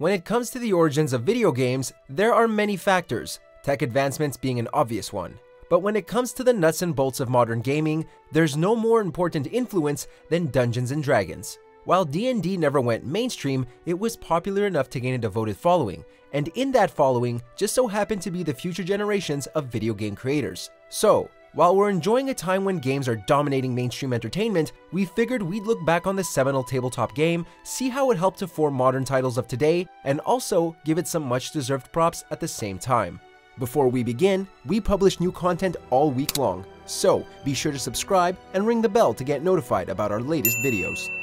When it comes to the origins of video games, there are many factors, tech advancements being an obvious one. But when it comes to the nuts and bolts of modern gaming, there's no more important influence than Dungeons & Dragons. While D&D never went mainstream, it was popular enough to gain a devoted following, and in that following just so happened to be the future generations of video game creators. So, while we're enjoying a time when games are dominating mainstream entertainment, we figured we'd look back on the seminal tabletop game, see how it helped to form modern titles of today, and also give it some much deserved props at the same time. Before we begin, we publish new content all week long, so be sure to subscribe and ring the bell to get notified about our latest videos.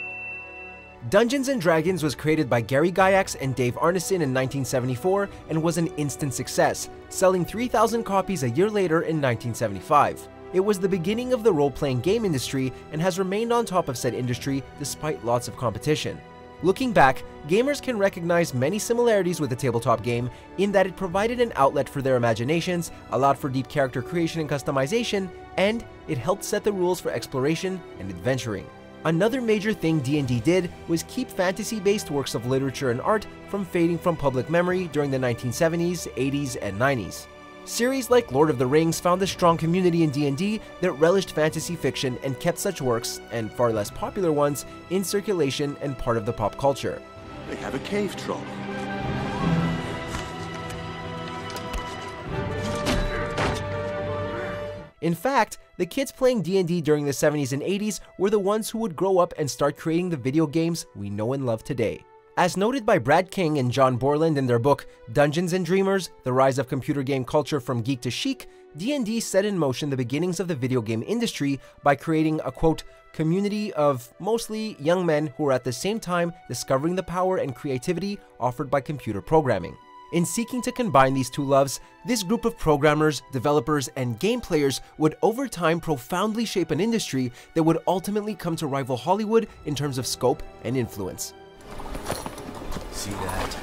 Dungeons & Dragons was created by Gary Gygax and Dave Arneson in 1974 and was an instant success, selling 3,000 copies a year later in 1975. It was the beginning of the role-playing game industry and has remained on top of said industry despite lots of competition. Looking back, gamers can recognize many similarities with the tabletop game in that it provided an outlet for their imaginations, allowed for deep character creation and customization, and it helped set the rules for exploration and adventuring. Another major thing D&D did was keep fantasy-based works of literature and art from fading from public memory during the 1970s, 80s, and 90s. Series like Lord of the Rings found a strong community in D&D that relished fantasy fiction and kept such works, and far less popular ones, in circulation and part of the pop culture. They have a cave troll. In fact, the kids playing D&D during the 70s and 80s were the ones who would grow up and start creating the video games we know and love today. As noted by Brad King and John Borland in their book Dungeons and Dreamers: The Rise of Computer Game Culture from Geek to Chic, D&D set in motion the beginnings of the video game industry by creating a quote community of mostly young men who are at the same time discovering the power and creativity offered by computer programming. In seeking to combine these two loves, this group of programmers, developers, and game players would over time profoundly shape an industry that would ultimately come to rival Hollywood in terms of scope and influence. See that?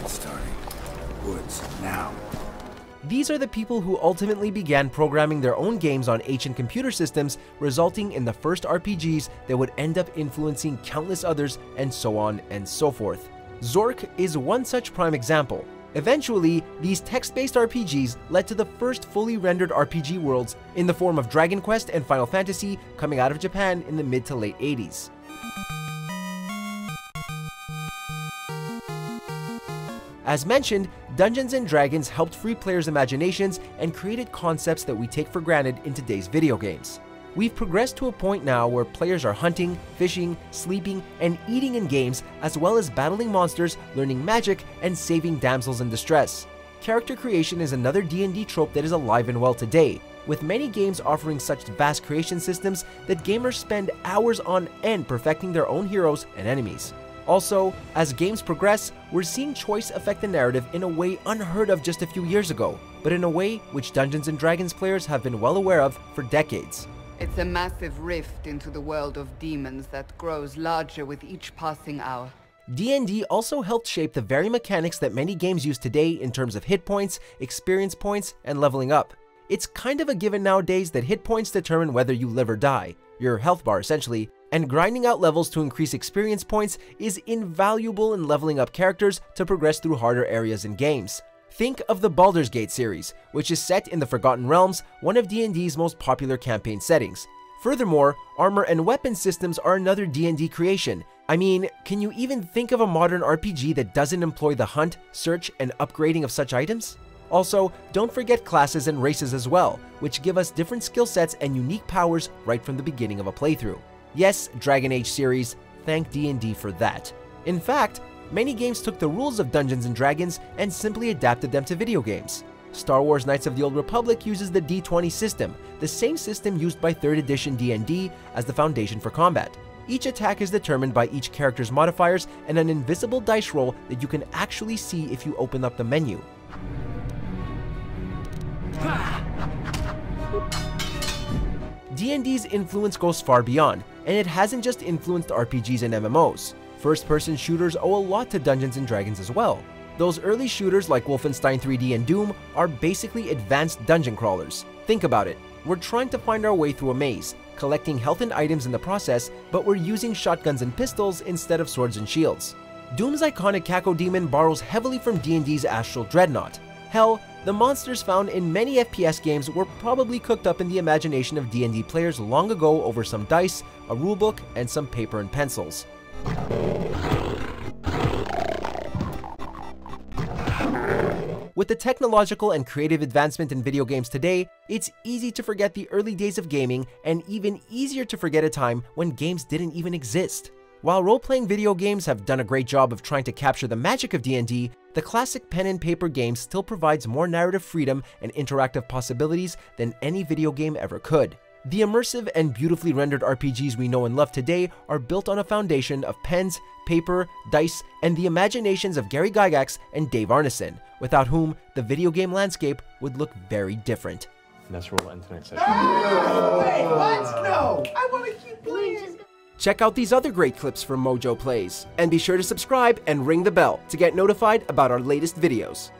It's starting. Woods, now. These are the people who ultimately began programming their own games on ancient computer systems, resulting in the first RPGs that would end up influencing countless others, and so on and so forth. Zork is one such prime example. Eventually, these text-based RPGs led to the first fully rendered RPG worlds in the form of Dragon Quest and Final Fantasy coming out of Japan in the mid to late 80s. As mentioned, Dungeons & Dragons helped free players' imaginations and created concepts that we take for granted in today's video games. We've progressed to a point now where players are hunting, fishing, sleeping, and eating in games, as well as battling monsters, learning magic, and saving damsels in distress. Character creation is another D&D trope that is alive and well today, with many games offering such vast creation systems that gamers spend hours on end perfecting their own heroes and enemies. Also, as games progress, we're seeing choice affect the narrative in a way unheard of just a few years ago, but in a way which Dungeons & Dragons players have been well aware of for decades. It's a massive rift into the world of demons that grows larger with each passing hour. D&D also helped shape the very mechanics that many games use today in terms of hit points, experience points, and leveling up. It's kind of a given nowadays that hit points determine whether you live or die, your health bar essentially, and grinding out levels to increase experience points is invaluable in leveling up characters to progress through harder areas in games. Think of the Baldur's Gate series, which is set in the Forgotten Realms, one of D&D's most popular campaign settings. Furthermore, armor and weapon systems are another D&D creation. I mean, can you even think of a modern RPG that doesn't employ the hunt, search, and upgrading of such items? Also, don't forget classes and races as well, which give us different skill sets and unique powers right from the beginning of a playthrough. Yes, Dragon Age series, thank D&D for that. In fact, Many games took the rules of Dungeons & Dragons and simply adapted them to video games. Star Wars Knights of the Old Republic uses the D20 system, the same system used by 3rd edition D&D as the foundation for combat. Each attack is determined by each character's modifiers and an invisible dice roll that you can actually see if you open up the menu. D&D's influence goes far beyond, and it hasn't just influenced RPGs and MMOs. First-person shooters owe a lot to Dungeons & Dragons as well. Those early shooters like Wolfenstein 3D and Doom are basically advanced dungeon crawlers. Think about it. We're trying to find our way through a maze, collecting health and items in the process, but we're using shotguns and pistols instead of swords and shields. Doom's iconic Cacodemon borrows heavily from D&D's Astral Dreadnought. Hell, the monsters found in many FPS games were probably cooked up in the imagination of D&D players long ago over some dice, a rulebook, and some paper and pencils. With the technological and creative advancement in video games today, it's easy to forget the early days of gaming and even easier to forget a time when games didn't even exist. While role-playing video games have done a great job of trying to capture the magic of D&D, the classic pen and paper game still provides more narrative freedom and interactive possibilities than any video game ever could. The immersive and beautifully rendered RPGs we know and love today are built on a foundation of pens, paper, dice, and the imaginations of Gary Gygax and Dave Arneson, without whom the video game landscape would look very different. And that's where we'll end tonight's session. Wait, what? No! I want to keep playing! Check out these other great clips from Mojo Plays, and be sure to subscribe and ring the bell to get notified about our latest videos.